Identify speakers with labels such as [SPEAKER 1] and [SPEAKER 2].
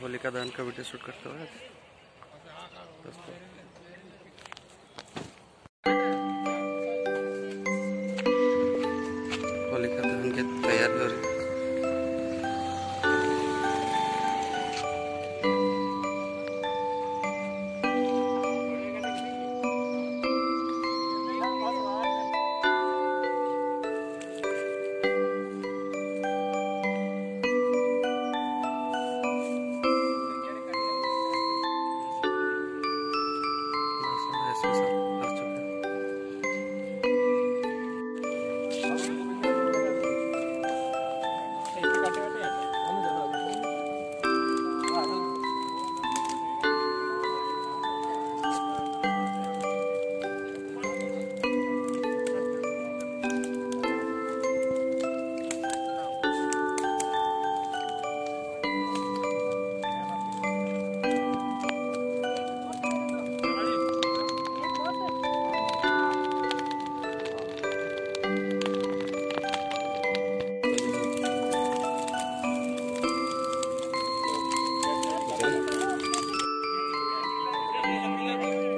[SPEAKER 1] होलिका दहन का video shoot करते हुए दोस्तों suicide. Amém.